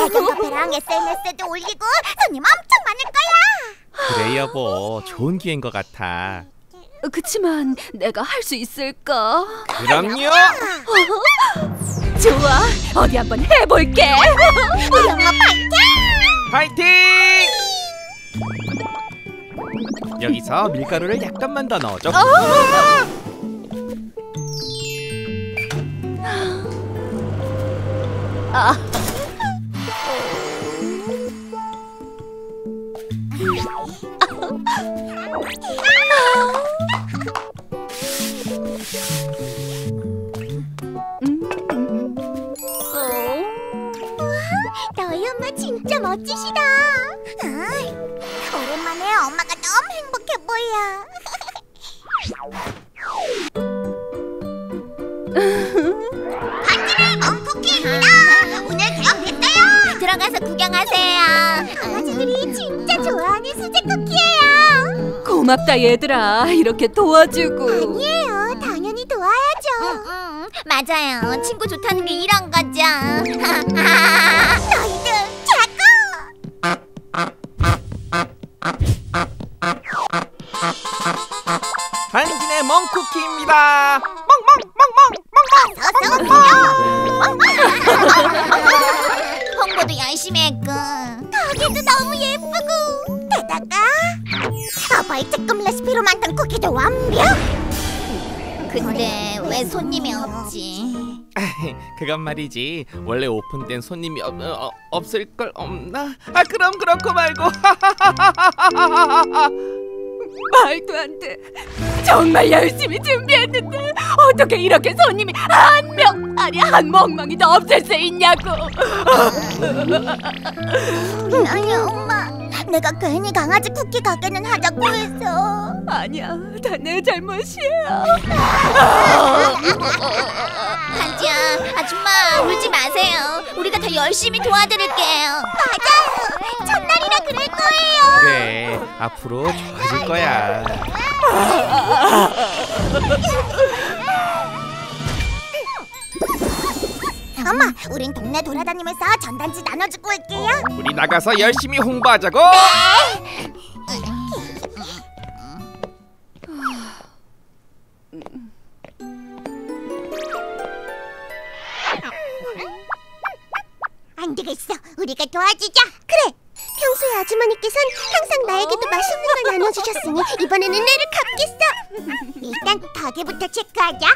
애견 카페랑 SNS에도 올리고 손님 엄청 많을 거야. 그래 여보, 좋은 기회인 것 같아. 그치만 내가 할 수 있을까? 그럼요. 좋아, 어디 한번 해볼게. 우리 엄마 파이팅! 파이팅! 여기서 밀가루를 약간만 더 넣어줘. 너희 엄마 진짜 멋지시다. 오랜만에 엄마가 너무 행복해 보여. 반지를 먹 쿠키입니다. 오늘 개업했어요. 들어가서 구경하세요. 강아지들이 진짜 좋아하는 수제 쿠키예요. 고맙다 얘들아, 이렇게 도와주고. 아니에요. 당연히 도와야죠. 맞아요. 친구 좋다는 게 이런 거죠. 너희들 최고! 갑니다. 홍보도 열심히 했고 가게도 너무 예쁘고 게다가 아빠의 쬐끔 레시피로 만든 쿠키도 완벽 근데 왜 손님이 없지? 그건 말이지. 원래 오픈된 손님이 없, 어, 없을 걸 없나? 아 그럼 그렇고 말고. 말도 안 돼. 정말 열심히 준비했는데 어떻게 이렇게 손님이 한 명 아니 한 멍멍이도 없을 수 있냐고. 아니 엄마 내가 괜히 강아지 쿠키 가게는 하자고 해서 아니야, 다 내 잘못이야. 한지야 아줌마 울지 마세요. 우리가 더 열심히 도와드릴게요. 맞아요 첫날이라 그럴 거예요 그래 앞으로 좋아질 거야. 엄마 우린 동네 돌아다니면서 전단지 나눠주고 올게요. 우리 나가서 열심히 홍보하자고. 안 되겠어. 우리가 도와주자. 그래. 평소에 아주머니께선 항상 나에게도 맛있는 걸 나눠주셨으니 이번에는 내를 갚겠어. 일단 가게부터 체크하자.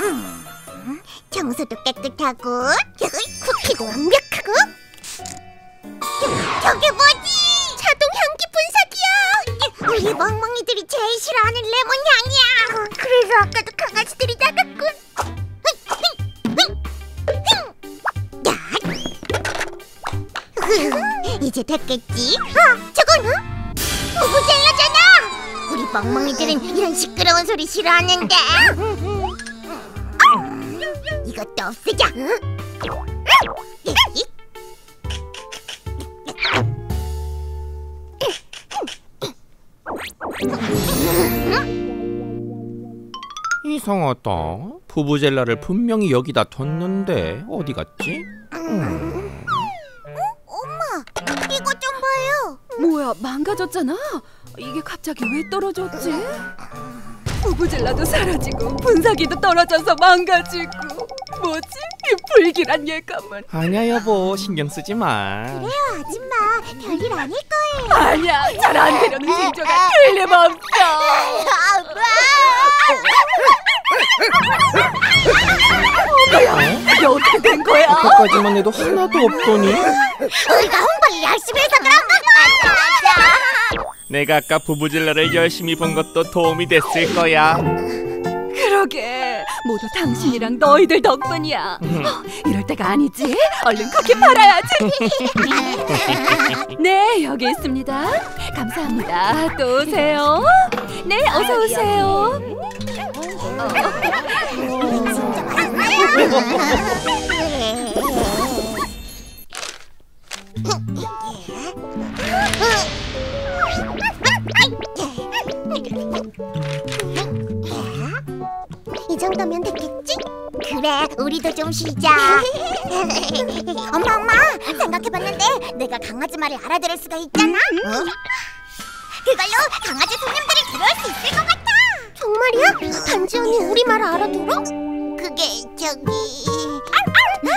음, 청소도 깨끗하고 쿠키도 완벽하고. 저, 저게 뭐지? 자동 향기 분사기야. 우리 멍멍이들이 제일 싫어하는 레몬 향이야. 그래서 아까도 강아지들이 나갔군. 이제 됐겠지? 어, 저건 어? 부부젤라잖아! 우리 멍멍이들은 이런 시끄러운 소리 싫어하는데 이것도 없애자 이상하다. 부부젤라를 분명히 여기다 뒀는데 어디 갔지? 이거 좀 봐요 뭐야, 망가졌잖아. 이게 갑자기 왜 떨어졌지? 부부젤라도 사라지고 분사기도 떨어져서 망가지고. 뭐지? 이 불길한 예감은. 아니야 여보. 신경 쓰지 마. 아줌마. 별일 아닐 거예요. 아니야. 잘 안 되려는 징조가 틀림없어 이게 어떻게 된 거야? 아까까지만 해도 하나도 없더니. 우리가 홍보를 열심히 해서 그런 거고 맞아 맞아. 내가 아까 부부젤라를 열심히 본 것도 도움이 됐을 거야. 그러게. 모두 당신이랑 너희들 덕분이야. 어, 이럴 때가 아니지? 얼른 쿠키 팔아야지. 네 여기 있습니다. 감사합니다. 또 오세요. 네 어서 오세요 이 정도면 됐겠지? 그래, 우리도 좀 쉬자. 엄마, 엄마, 생각해봤는데 내가 강아지 말을 알아들을 수가 있잖아. 어? 그걸로 강아지 손님들이 들어올 수 있을 것 같아. 정말이야? 단지 언니 우리 말 알아들어? 그게 저기. 어,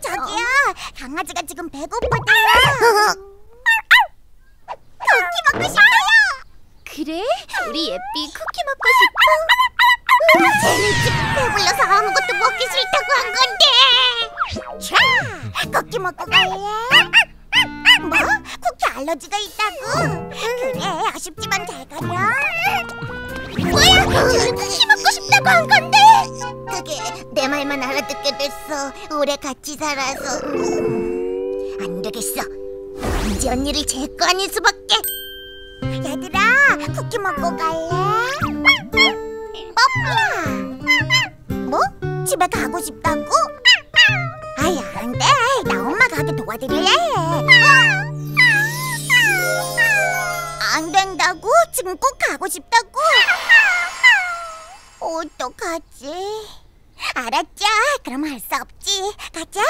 저기요, 강아지가 지금 배고프대요. 쿠키 먹고 싶어요. 그래? 우리 예삐 쿠키 먹고 싶어? 쟤는 지금 배불러서 아무것도 먹기 싫다고 한 건데. 자, 쿠키 먹고 갈래? 뭐? 쿠키 알러지가 있다고? 그래, 아쉽지만 잘 가렴. 뭐야? 쿠키 먹고 싶다고 한 건데. 그게 내 말만 알아듣게 됐어. 오래 같이 살아서. 음, 안 되겠어. 은지 언니를 제거 아닐 수밖에. 얘들아, 쿠키 먹고 갈래? 뽀뽀야. 뭐? 집에 가고 싶다고? 아이 안 돼. 나 엄마 가게 도와드릴래. 안 된다고? 지금 꼭 가고 싶다고? 어떡하지? 알았죠? 그럼 할 수 없지. 가자.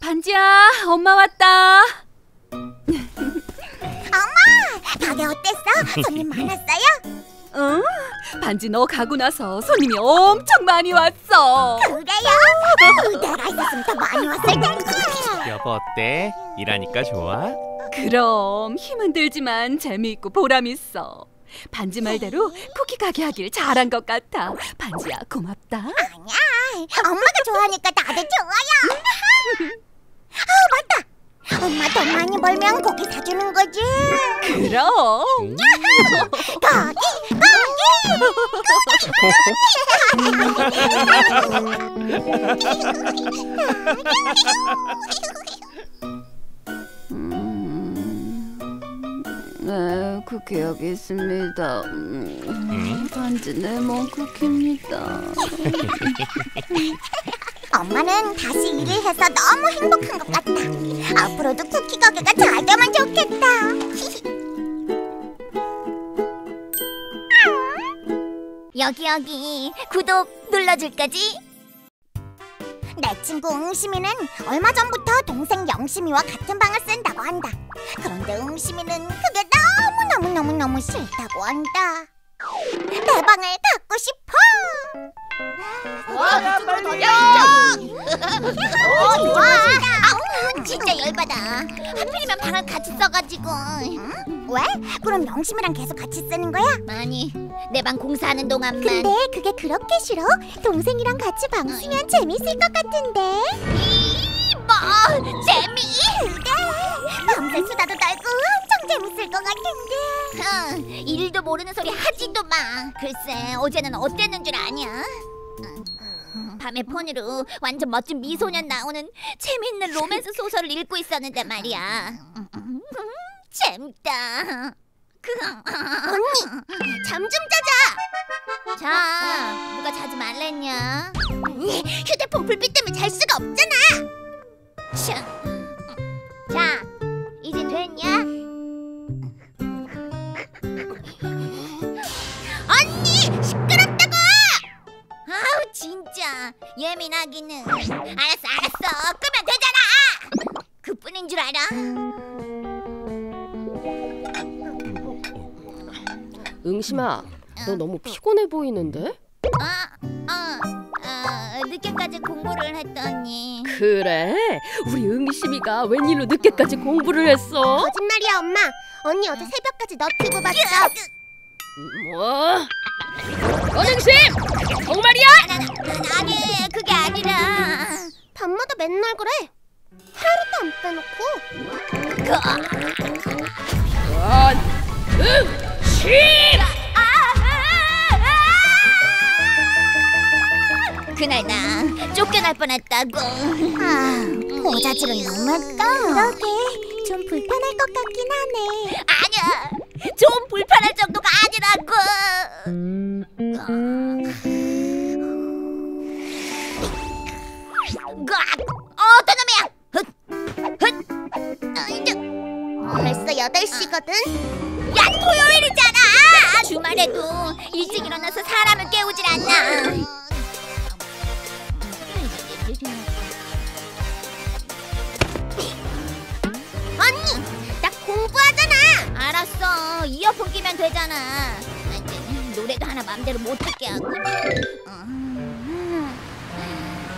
반지야, 엄마 왔다. 엄마! 가게 어땠어? 손님 많았어요? 응? 반지 너 가고 나서 손님이 엄청 많이 왔어. 그래요? 내가 있었으면 더 많이 왔을 텐데. 여보 어때? 일하니까 좋아? 그럼 힘은 들지만 재미있고 보람 있어. 반지 말대로 쿠키 가게 하길 잘한 것 같아. 반지야 고맙다. 아니야. 엄마가 좋아하니까 다들 좋아요. 아 맞다. 엄마 돈 많이 벌면 고기 사주는 거지. 그럼. 고기 네, 쿠키 여기 있습니다. 음, 응? 반지 레몬 쿠키입니다. 엄마는 다시 일을 해서 너무 행복한 것 같다. 앞으로도 쿠키 가게가 잘 되면 좋겠다. 여기 여기 구독 눌러줄 거지? 내 친구 응심이는 얼마 전부터 동생 영심이와 같은 방을 쓴다고 한다. 그런데 응심이는 그게 너무 너무 너무 너무 싫다고 한다. 내 방을 갖고 싶어. 와, 야! 어, 좋아. 아우, 진짜 열받아. 하필이면 방을 같이 써가지고. 응? 왜? 그럼 영심이랑 계속 같이 쓰는 거야? 아니, 내 방 공사하는 동안만. 근데 그게 그렇게 싫어? 동생이랑 같이 방 쓰면 재밌을 것 같은데. 이, 뭐 재미? 그래. 밤새 수다도 떨고 엄청 재밌을 것 같은데. 흥, 일도 모르는 소리 하지도 마. 글쎄, 어제는 어땠는 줄 아냐? 밤에 폰으로 완전 멋진 미소년 나오는 재밌는 로맨스 소설을 읽고 있었는데 말이야. 재밌다. 언니, 잠 좀 자자. 자, 누가 자지 말랬냐? 휴대폰 불빛 때문에 잘 수가 없잖아. 참. 자, 이제 됐냐? 진짜 예민하기는. 알았어, 알았어. 끄면 되잖아. 그뿐인 줄 알아? 응심아, 너 너무 피곤해 보이는데? 아, 아, 아, 늦게까지 공부를 했더니. 그래? 우리 응심이가 웬일로 늦게까지 공부를 했어? 거짓말이야, 엄마. 언니 어제 새벽까지 너튜브 봤어. 뭐? 원응심! 정말이야? 나, 나, 나, 아니, 그게 아니라. 밤마다 맨날 그래. 하루도 안 빼놓고. 원응심! 그날 나 쫓겨날 뻔했다고. 아, 모자질은 너무했다. 그러게, 좀 불편할 것 같긴 하네. 아니야, 좀 불편할 정도가 아니라고. 으악! 어떤 놈이야? 헛, 헛. 아이고, 벌써 8시거든? 야 토요일이잖아. 주말에도 일찍 일어나서 사람을 깨우질 않나. 알았어, 이어폰 끼면 되잖아. 노래도 하나 맘대로 못 듣게 하고.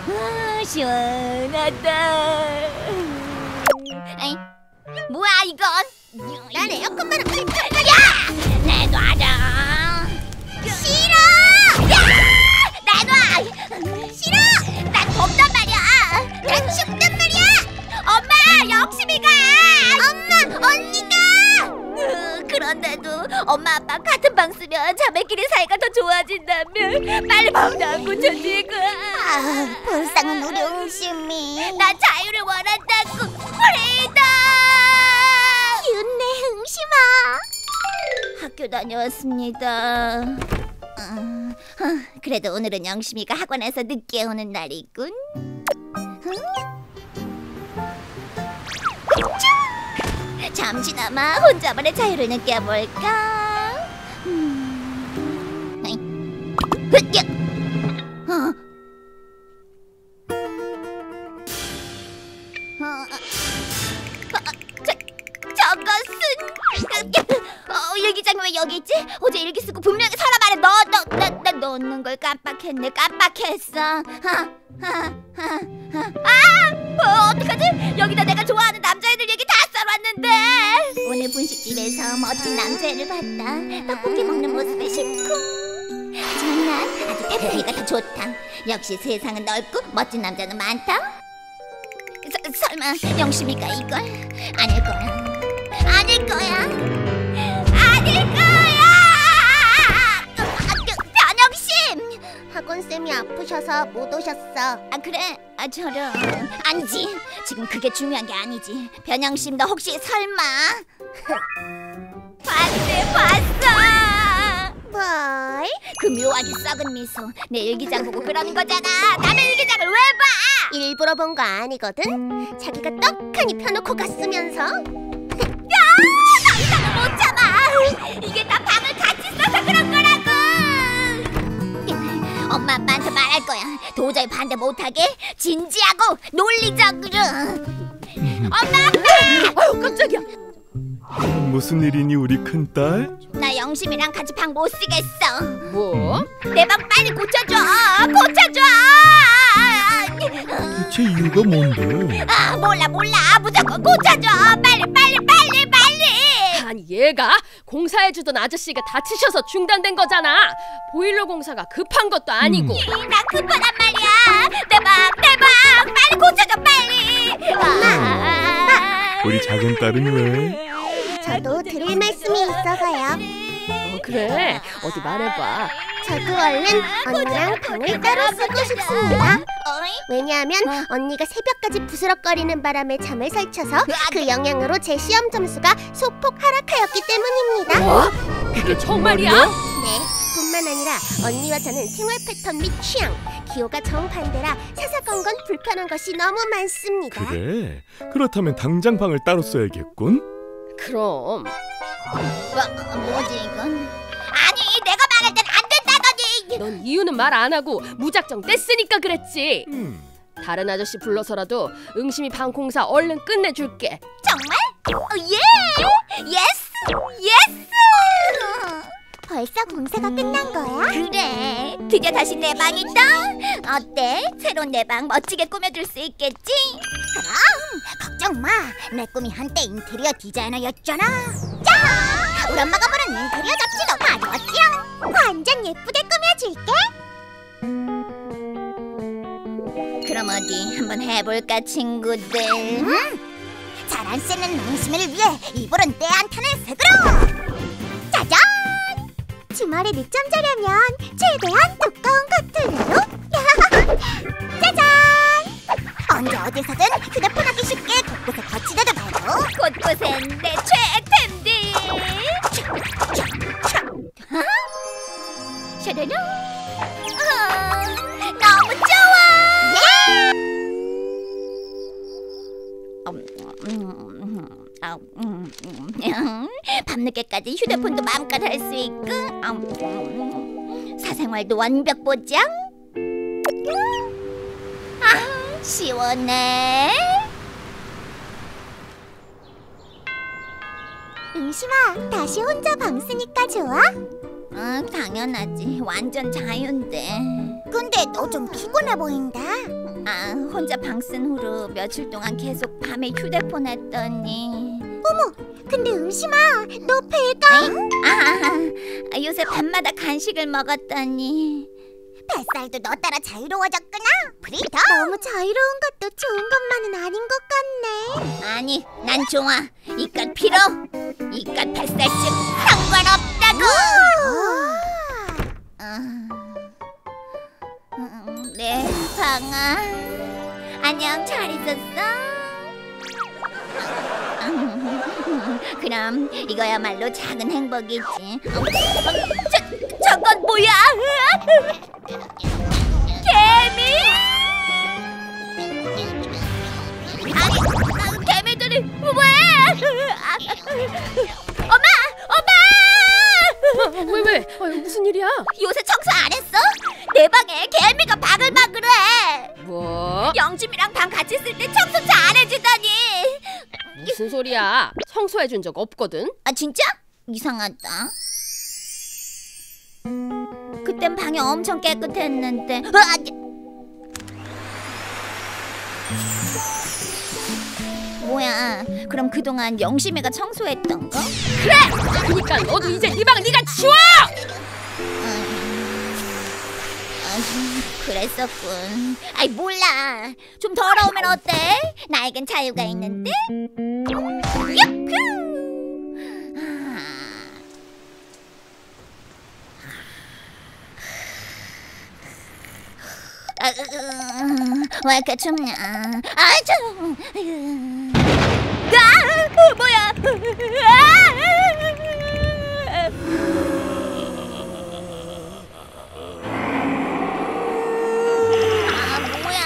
아, 시원하다. 에이, 뭐야 이건? 난 에어컨만 야! 내놔라. 싫어. 야! 내놔. 싫어. 난 덥단 말이야. 난 춥단 말이야. 엄마, 영심이가. 엄마, 언니가. 으, 그런데도 엄마 아빠 같은 방 쓰면 자매끼리 사이가 더 좋아진다면 빨리 방도 고쳐지고. 아, 불쌍한 우리 응심이. 나 자유를 원한다고. 프리다. 윤내 응심아. 학교 다녀왔습니다. 어, 어, 그래도 오늘은 영심이가 학원에서 늦게 오는 날이군. 응? 잠시나마 혼자만의 자유를 느껴볼까? 음. 어, 어, 일기장이 왜 여기 일기 쓰고 분명히 서랍 안에 넣어 넣, 나, 나 넣는 걸 깜빡했네 깜빡했어. 아 어, 어떡하지? 여기다 내가 좋아하는 남자애들 얘기 다 써놨는데. 오늘 분식집에서 멋진 남자애를 봤다. 떡볶이 먹는 모습에 심쿵. 하지만 난 아주 태풍이가 더 좋다. 역시 세상은 넓고 멋진 남자는 많다. 서, 설마 영심이가 이걸 아닐 거야 아닐 거야 아닐 거야 아, 그, 변영심 학원 쌤이 아프셔서 못 오셨어. 아 그래 아 저런 아니지 지금 그게 중요한 게 아니지 변영심 너 혹시 설마 봤네 봤어 뭘? 그 묘하게 썩은 미소 내 일기장 보고 그러는 거잖아 남의 일기장을 왜 봐? 일부러 본 거 아니거든. 자기가 떡하니 펴놓고 갔으면서. 이게 다 방을 같이 써서 그런 거라고. 엄마 아빠한테 말할 거야. 도저히 반대 못하게 진지하고 논리적으로. 엄마 아빠! 아유 깜짝이야. 무슨 일이니 우리 큰 딸? 나 영심이랑 같이 방 못 쓰겠어. 뭐? 내 방 빨리 고쳐줘. 고쳐줘. 대체 이유가 뭔데? 아 몰라 몰라. 무조건 고쳐줘. 빨리 빨리 빨리 빨리 아니 얘가 공사해주던 아저씨가 다치셔서 중단된 거잖아. 보일러 공사가 급한 것도 아니고. 나 급하단 말이야 내방내방 빨리 고쳐줘 빨리 아, 우리 작은 딸은 왜? 저도 드릴 말씀이 있어서요. 어, 그래 어디 말해봐. 저도 얼른 언니랑 방을 따로 쓰고 싶습니다. 왜냐하면 언니가 새벽까지 부스럭거리는 바람에 잠을 설쳐서 그 영향으로 제 시험 점수가 소폭 하락하였기 때문입니다. 뭐? 그게 정말이야? 네, 뿐만 아니라 언니와 저는 생활 패턴 및 취향, 기호가 정반대라 사사건건 불편한 것이 너무 많습니다. 그래? 그렇다면 당장 방을 따로 써야겠군. 그럼 뭐, 뭐지 이건 넌 이유는 말 안 하고 무작정 떼쓰니까 그랬지. 음. 다른 아저씨 불러서라도 옹심이 방 공사 얼른 끝내줄게. 정말? 어, 예! Yes! Yes! 벌써 공사가 끝난 거야? 그래 드디어 다시 내 방이다 어때? 새로운 내 방 멋지게 꾸며줄 수 있겠지? 그럼 걱정 마내 꿈이 한때 인테리어 디자이너였잖아 짜! 우리 엄마가 보는 인테리어 잡지도 가져왔지요 완전 예쁘게 꾸며줄게. 그럼 어디 한번 해볼까 친구들 응? 잘안 쓰는 응심이를 위해 이불은 내 안타는 색으로 짜잔! 주말에 늦잠 자려면 최대한 두꺼운 커튼으로. 짜잔! 언제 어디서든 휴대폰 하기 쉽게 곳곳에 거치대도 말고 곳곳엔 내 최애템들 아, 너무 좋아 음, 음, 아, 음, 음. 밤늦게까지 휴대폰도 마음껏 할 수 있고 음, 음. 사생활도 완벽 보장 아, 시원해. 응심아, 다시 혼자 방 쓰니까 좋아? 응, 당연하지. 완전 자유인데. 근데 너 좀 피곤해 보인다. 아, 혼자 방 쓴 후로 며칠 동안 계속 밤에 휴대폰 했더니. 근데 응심아, 너 배가 아, 요새 밤마다 간식을 먹었더니. 뱃살도 너 따라 자유로워졌구나. 브리더. 너무 자유로운 것도 좋은 것만은 아닌 것 같네. 아니, 난 좋아. 이깟 피로, 이깟 뱃살쯤 상관없 음, 네, 방아. 안녕, 잘 있었어? 음, 그럼 이거야말로 작은 행복이지. 저, 저건 뭐야? 개미? 아니, 아, 개미들이 왜? 엄마, 엄마! 왜 왜? 아, 무슨 일이야? 요새 청소 안 했어? 내 방에 개미가 바글바글해. 뭐? 영심이랑 방 같이 쓸때 청소 잘 안 해주다니. 무슨 소리야? 청소해 준 적 없거든. 아 진짜? 이상하다. 땐 방이 엄청 깨끗했는데. 아, 뭐야? 그럼 그동안 영심이가 청소했던 거? 그러니까 너도 이제 네 방 네가 치워. 아, 그랬었군. 아이 몰라. 좀 더러우면 어때? 나에겐 자유가 있는데. 야쿠! 왜 이렇게 춥냐? 아, 좀. 아, 뭐야? 아! 아 뭐야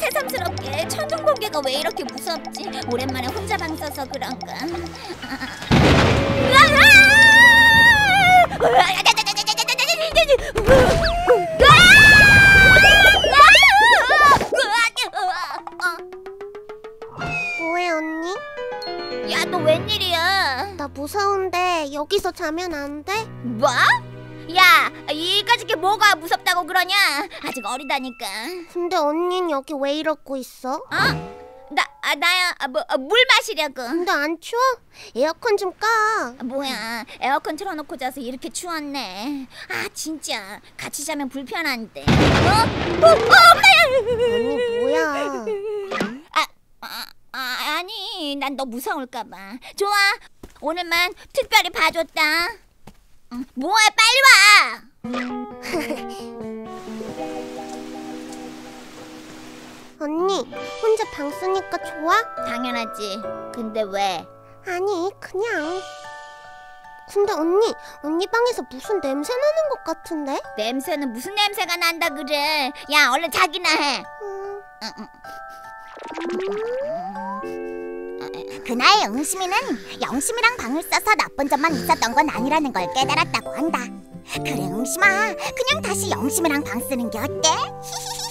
새삼스럽게 천둥 번개가 왜 이렇게 무섭지 오랜만에 혼자 방 써서 그런가 뭐해 여기서 자면 안 돼? 뭐? 야 이까짓 게 뭐가 무섭다고 그러냐 아직 어리다니까 근데 언닌 여기 왜 이러고 있어? 어? 나, 아, 나야 아, 뭐, 아, 물 마시려고 근데 안 추워? 에어컨 좀 꺼. 아, 뭐야 에어컨 틀어놓고 자서 이렇게 추웠네 아 진짜 같이 자면 불편한데 어? 어? 어 엄마야 언니 뭐야? 아, 아, 아 아니 난 너 무서울까봐 좋아 오늘만 특별히 봐줬다. 응, 뭐해? 빨리 언니 혼자 방 쓰니까 좋아? 와 당연하지. 근데 왜? 아니 그냥. 근데 언니 언니 방에서 무슨 냄새 나는 것 같은데? 냄새는 무슨 냄새가 난다 그래? 야 얼른 자기나 해. 음, 그날 영심이는 영심이랑 방을 써서 나쁜 점만 있었던 건 아니라는 걸 깨달았다고 한다. 그래, 영심아. 그냥 다시 영심이랑 방 쓰는 게 어때?